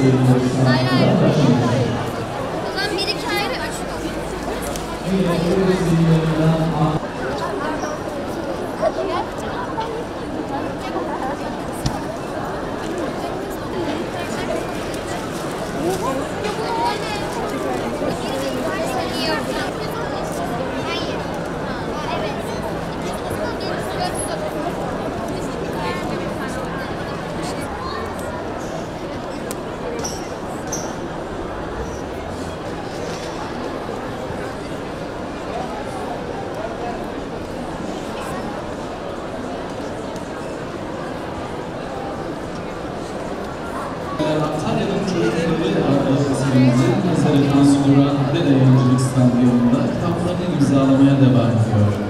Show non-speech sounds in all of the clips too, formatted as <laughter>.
Hayır hayır. O zaman bir iki ayrı üç Antalya'nın çocukları Arkadaşlarımızın Mesela Tansu Duran ve de yayıncılık standıyonunda kitaplarını imzalamaya devam ediyor.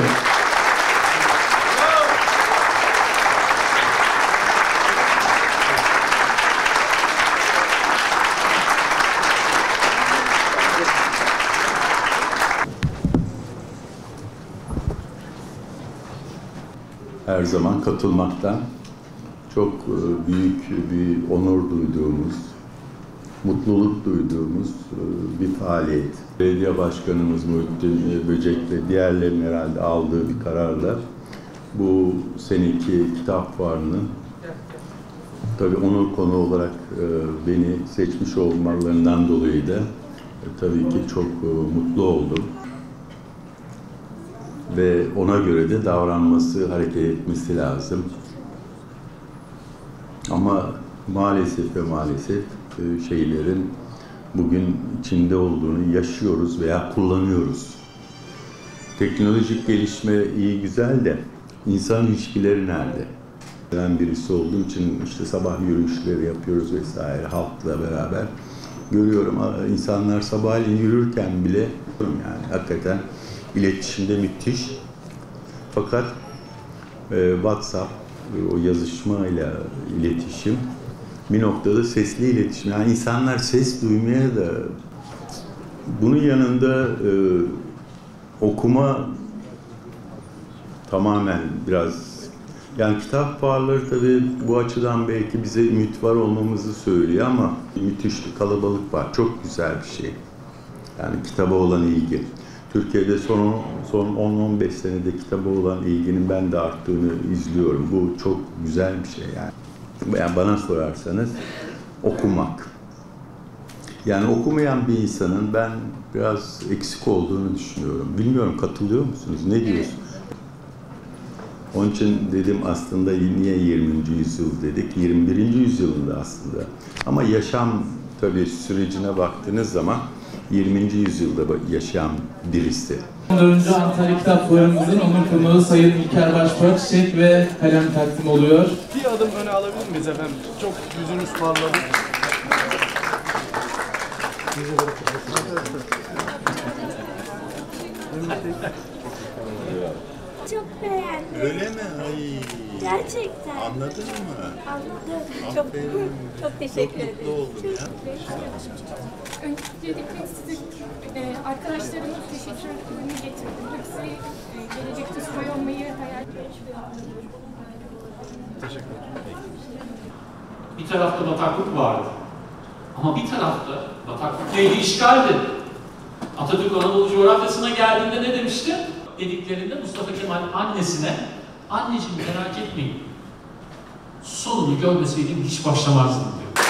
her zaman katılmaktan çok e, büyük bir onur duyduğumuz, mutluluk duyduğumuz e, bir faaliyet. Belediye Başkanımız Muhittin e, Böcek ve diğerlerinin herhalde aldığı bir kararla bu seneki kitap fuarının tabii onur konu olarak beni seçmiş olmalarından dolayı da tabii ki çok mutlu oldum ve ona göre de davranması, hareket etmesi lazım. Ama maalesef ve maalesef e, şeylerin bugün içinde olduğunu yaşıyoruz veya kullanıyoruz. Teknolojik gelişme iyi güzel de insan ilişkileri nerede? Ben birisi olduğum için işte sabah yürüyüşleri yapıyoruz vesaire halkla beraber görüyorum insanlar sabahleyin yürürken bile yani hakikaten iletişimde müthiş. Fakat e, WhatsApp e, o yazışmayla iletişim bir noktada sesli iletişim. Yani insanlar ses duymaya da bunun yanında e, okuma tamamen biraz yani kitap fuarları tabii bu açıdan belki bize ümit var olmamızı söylüyor ama müthiş bir kalabalık var. Çok güzel bir şey. Yani kitaba olan ilgi. Türkiye'de son son 10-15 senede kitaba olan ilginin ben de arttığını izliyorum. Bu çok güzel bir şey yani. Yani bana sorarsanız okumak. Yani okumayan bir insanın ben biraz eksik olduğunu düşünüyorum. Bilmiyorum katılıyor musunuz? Ne diyorsun? Onun için dedim aslında niye 20. yüzyıl dedik? 21. yüzyılında aslında. Ama yaşam tabii sürecine baktığınız zaman 20. yüzyılda yaşayan birisi. 14. Antalya Kitap Fuarımızın onur konuğu Sayın İlker Başbuğ çiçek ve kalem takdim oluyor. bir adım öne alabilir miyiz efendim? Çok yüzünüz parladı. <laughs> Çok beğendim. Öyle mi? Ay. Gerçekten. Anladın mı? Anladım. Çok, <laughs> çok teşekkür ederim. Mutlu oldum ya. Öncelikle sizin e, arkadaşlarımız teşekkür ürünü getirdim. Hepsi e, gelecekte subay olmayı hayal Bir tarafta bataklık vardı. Ama bir tarafta bataklık neydi? İşgaldi. Atatürk Anadolu coğrafyasına geldiğinde ne demişti? Dediklerinde Mustafa Kemal annesine anneciğim merak etmeyin sonunu görmeseydim hiç başlamazdım diyor.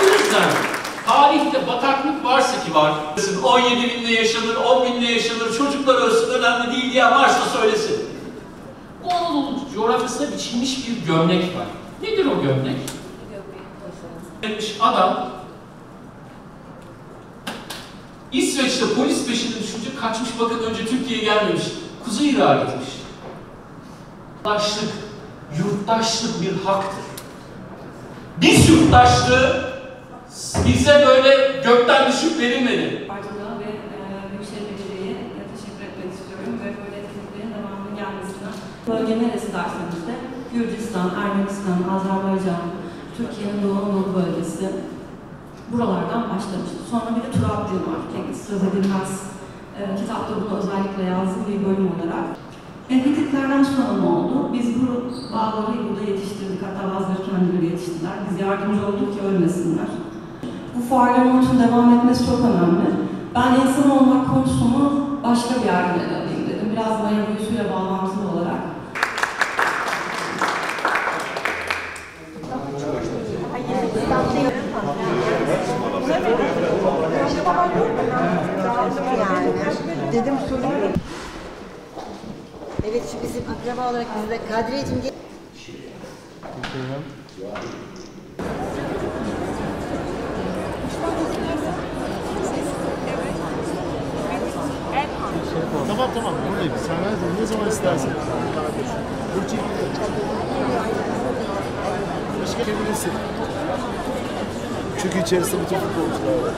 O yüzden tarihte bataklık varsa ki var, 17 binde yaşanır, 10 binde yaşanır, çocuklar ölsün önemli değil diye varsa söylesin. Bu Anadolu coğrafyasına biçilmiş bir gömlek var. Nedir o gömlek? Demiş adam İsveç'te polis peşinde düşünce kaçmış bakın önce Türkiye'ye gelmemiş. Kuzey Irak'a gitmiş. Yurttaşlık, yurttaşlık bir haktır. Biz yurttaşlığı bize böyle gökten düşüp verilmedi. Bartın'a ve e, Büyükşehir teşekkür etmek istiyorum ve böyle etkinliklerin devamının gelmesine. Bölge neresi derseniz de Gürcistan, Ermenistan, Azerbaycan, Türkiye'nin Doğu Anadolu bölgesi buralardan başlamıştı. Sonra bir de Turaddin var. Cengiz söz edilmez e, kitapta bunu özellikle yazdığı bir bölüm olarak. E, Hititlerden sonra ne oldu? Biz bu bağları burada yetiştirdik. Hatta bazıları kendileri yetiştirdiler. Biz yardımcı olduk ki ölmesinler. Bu fuarların için devam etmesi çok önemli. Ben insan olmak konusunu başka bir yerden alayım dedim. Biraz Maya büyüsüyle bağlantılı olarak. Yani. Dedim sorayım. Evet şu bizim akraba olarak biz de Kadriyeciğim gel- Tamam tamam buradayım. Sen? Ne zaman istersen. Burcu. Başka gelirsin. Çünkü içerisinde bütün futbolcular var.